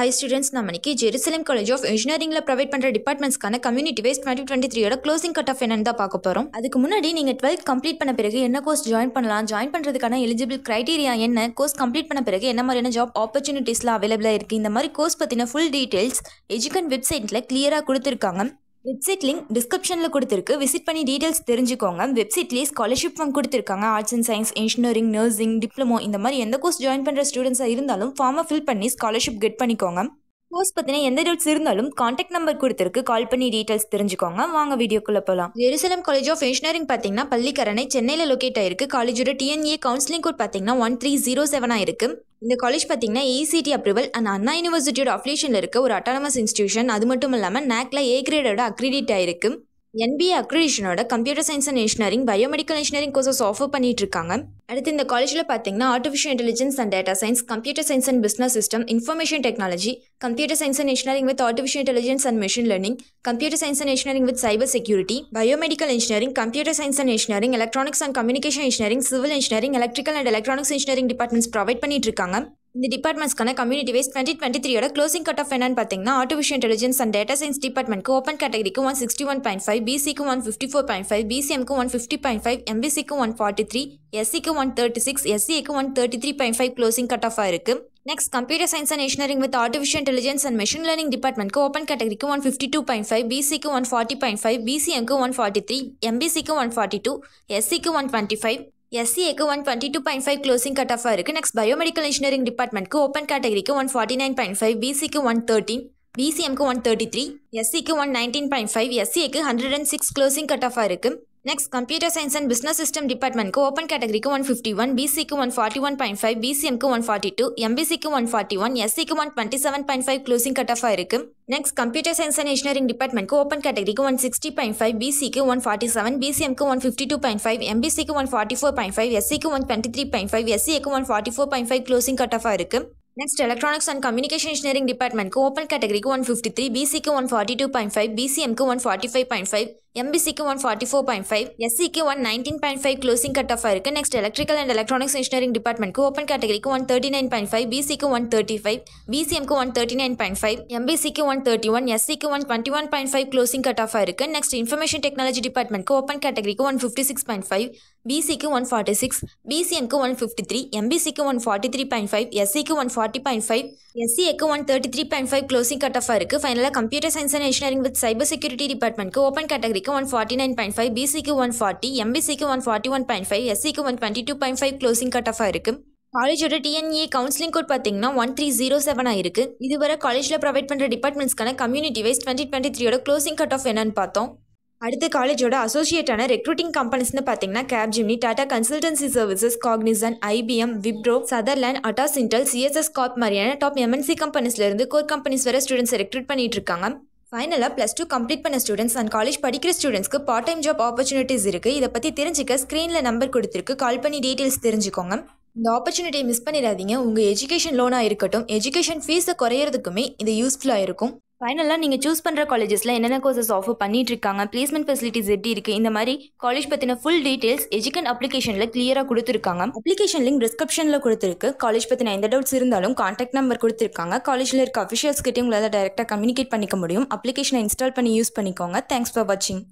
High students நம்ம இன்னைக்கு Jerusalem college of இன்ஜினியரிங்ல ப்ரொவைட் பண்ணுற டிபார்ட்மெண்ட்ஸ்க்கான கம்யூனிட்டி வைஸ் டுவெண்ட்டி டுவெண்ட்டி த்ரீயோட க்ளோசிங் கட் ஆஃப் என்னன்னு தான் பார்க்க போகிறோம் அதுக்கு முன்னாடி நீங்கள் டுவெல்த் கம்ப்ளீட் பண்ண பிறகு என்ன கோர்ஸ் ஜாயின் பண்ணலாம்? ஜாயின் பண்ணுறதுக்கான எலிஜிபிள் கிரைட்டீரியா என்ன? கோர்ஸ் கம்ப்ளீட் பண்ண பிறகு என்ன மாதிரியான ஜாப் ஆப்பர்ச்சுனிட்டிஸ்லாம் அவைலபிளாக இருக்குது இந்த மாதிரி கோர்ஸ் பற்றின ஃபுல் டீட்டெயில்ஸ் எஜுகன் வெப்சைட்டில் கிளியராக கொடுத்துருக்காங்க. வெப்சைட் லிங்க் டிஸ்கிரிப்ஷனில் கொடுத்துருக்கு. விசிட் பண்ணி டீட்டெயில்ஸ் தெரிஞ்சுக்கோங்க. வெப்சைட்லேயே ஸ்காலர்ஷிப் ஃபார்ம் கொடுத்துருக்காங்க. Arts and science engineering nursing diploma இந்த மாதிரி எந்த கோர்ஸ் ஜாயின் பண்ணுற ஸ்டூடெண்ட்ஸாக இருந்தாலும் ஃபார்மை ஃபில் பண்ணி ஸ்காலர்ஷிப் கெட் பண்ணிக்கோங்க. கோர்ஸ் பற்றின எந்த டவுட்ஸ் இருந்தாலும் காண்டாக்ட் நம்பர் கொடுத்துருக்கு. கால் பண்ணி டீடைல்ஸ் தெரிஞ்சுக்கோங்க. வாங்க வீடியோக்குள்ளே போகலாம் ஜெருசலம் காலேஜ் ஆஃப் இன்ஜினியரிங் பார்த்தீங்கன்னா பள்ளிக்கரணை சென்னையில் லொக்கேட் ஆயிருக்கு. காலேஜோட டிஎன்ஏ கவுன்சிலிங் கோட் பார்த்தீங்கன்னா ஒன் த்ரீ ஜீரோ செவனாக இருக்கு. இந்த காலேஜ் பார்த்தீங்கன்னா ஏசிடி அப்ரூவல் அண்ட் அண்ணா யூனிவர்சிட்டியோட அஃபிலியேஷனில் இருக்க ஒரு அட்டானமஸ் இன்ஸ்டியூஷன் அது மட்டும் இல்லாமல் நேக்ல ஏ கிரேடோட அக்ரிடிட் ஆயிருக்கு NBA அக்ரிடிஷனோட computer science and engineering biomedical engineering courses offer பண்ணிட்டு இருக்காங்க அடுத்து இந்த காலேஜில் பார்த்தீங்கன்னா artificial intelligence and data science computer science and business system information technology computer science and engineering with artificial intelligence and machine learning computer science and engineering with cyber security biomedical engineering computer science and engineering electronics and communication engineering civil engineering electrical and electronics engineering departments provide பண்ணிட்டு இருக்காங்க இந்த டிபார்ட்மெண்ட்ஸ்க்கான community wise twenty twenty த்ரீயோட closing cut off என்னன்னு பார்த்தீங்கன்னா artificial intelligence and data science டிபார்ட்மெண்ட்க்கு open கேட்டகரிக்கு one sixty one point five பிசிக்கு one fifty four point five பிசிஎம்க்கு one fifty point five எம்பிசிக்கு one forty three எஸ்சிக்கு ஒன் தேர்ட்டி சிக்ஸ் எஸ்சிக்கு one thirty three point five closing cut off இருக்கு next computer science and engineering with artificial intelligence and machine learning டிபார்ட்மெண்ட்க்கு open கேட்டகரிக்கு one fifty two point five பிசிக்கு one forty point five பிசிஎம்க்கு one forty three எம்பிசிக்கு one forty two எஸ்சிக்கு one twenty five எஸ்சிஏக்கு one twenty two point five closing cut ஆஃபாக இருக்குது next biomedical engineering டிபார்ட்மெண்ட்க்கு open கேட்டகரிக்கு one forty nine point five பிசிக்கு one thirteen பிசிஎம்க்கு one thirty three எஸ்சிக்கு one nineteen point five எஸ்சிஏக்கு hundred and six closing cut ஆஃபாக இருக்குது next computer science and business system டிபார்ட்மெண்ட்க்கு open கேட்டகரிக்கு one fifty one பிசிக்கு one forty one point five பிசிஎம்க்கு one forty two எம்பிசிக்கு one forty one எஸ்சிக்கு one twenty seven point five closing cut off இருக்குது next computer science and engineering டிபார்ட்மெண்ட்க்கு open கேட்டகரிக்கு one sixty point five பிசிக்கு one forty seven பிசிஎம்க்கு one fifty two point five எம்பிசிக்கு one forty four point five எஸ்சிக்கு one twenty three point five எஸ்சிக்கு one forty four point five closing cut off இருக்குது next electronics and communication engineering டிபார்ட்மெண்ட்க்கு open கேட்டகரிக்கு one fifty three பிசிக்கு one forty two point five பிசிஎம்க்கு one forty five point five எம்பிசிக்கு one forty four point five எஸ்சிக்கு one nineteen point five closing cut off இருக்கு. Next electrical and electronics engineering டிபார்ட்மெண்ட்க்கு open கேட்டகரிக்கு one thirty nine point five பிசிக்கு one thirty five பிசிஎம்க்கு one thirty nine point five எம்பிசிக்கு one thirty one எஸ்சிக்கு one twenty one point five closing cut off இருக்குது next information technology டிபார்ட்மெண்ட்க்கு open கேட்டகரிக்கு one fifty six point five பிசிக்கு one forty six பிசிஎம்க்கு one fifty three எம்பிசிக்கு one forty three point five எஸ்சிக்கு one forty point five எஸ்சிஏக்கு one thirty three point five closing cut off இருக்குது ஃபைனலாக computer science and engineering with cyber security டிபார்ட்மெண்ட்க்கு open கேட்டகரிக்கு one forty nine point five பிசிக்கு one forty எம்பிசிக்கு one forty one point five எஸ்சிக்கு one twenty two point five closing cut off இருக்கு. காலேஜோட DNA counselling code பார்த்தீங்கன்னா one three zero seven ஆயிருக்கு இதுவரை காலேஜில் provide பண்ணுற டிபார்ட்மெண்ட்ஸ்க்கான கம்யூனிட்டி வைஸ் டுவெண்ட்டி டுவெண்ட்டி த்ரீயோட க்ளோசிங் கட் ஆஃப் என்னன்னு பார்த்தோம். அடுத்து காலேஜோட அசோசியேட்டான ரெக்ரூட்டிங் கம்பெனிஸ்னு பார்த்தீங்கன்னா Capgemini Tata consultancy services Cognizant IBM Wipro Sutherland Atos Intel CSS Corp மாதிரியான டாப் எம்என்சி கம்பெனிஸ்லேருந்து கோர் கம்பெனிஸ் வர ஸ்டூடெண்ட்ஸ் ரெக்ரூட் பண்ணிட்டு இருக்காங்க. ஃபைனலாக ப்ளஸ் டூ கம்ப்ளீட் பண்ண ஸ்டூடெண்ட்ஸ் அண்ட் காலேஜ் படிக்கிற ஸ்டூடெண்ட்ஸ்க்கு பார்ட் டைம் ஜாப் ஆப்பர்ச்சுனிட்டிஸ் இருக்குது இதை பற்றி தெரிஞ்சுக்க ஸ்க்ரீனில் நம்பர் கொடுத்துருக்கு. கால் பண்ணி டீட்டெயில்ஸ் தெரிஞ்சுக்கோங்க. இந்த ஆப்பர்ச்சுனிட்டியை மிஸ் பண்ணிடாதீங்க. உங்கள் எஜுகேஷன் லோனாக இருக்கட்டும். எஜுகேஷன் ஃபீஸை குறையிறதுக்குமே இது யூஸ்ஃபுல்லாக இருக்கும். ஃபைனலாக நீங்கள் சூஸ் பண்ணுற காலேஜஸில் என்னென்ன கோர்சஸ் ஆஃபர் பண்ணிட்டு இருக்காங்க பிளேஸ்மெண்ட் ஃபெசிலிட்டிஸ் எப்படி இருக்குது இந்த மாதிரி காலேஜ் பற்றின ஃபுல் டீட்டெயில்ஸ் எஜுகன் அப்ளிகேஷனில் கிளியராக கொடுத்துருக்காங்க. அப்ளிகேஷன் லிங்க் டிஸ்கிரிப்ஷனில் கொடுத்துருக்கு. காலேஜ் பற்றின எந்த டவுட்ஸ் இருந்தாலும் கான்டாக்ட் நம்பர் கொடுத்துருக்காங்க. காலேஜில் இருக்க அஃபிஷியல்ஸ் கிட்டே உங்களால் டேரெக்டாக கம்யூனிகேட் பண்ணிக்க முடியும். அப்ளிகேஷனை இன்ஸ்டால் பண்ணி யூஸ் பண்ணிக்கோங்க. தேங்க்ஸ் ஃபார் வாட்சிங்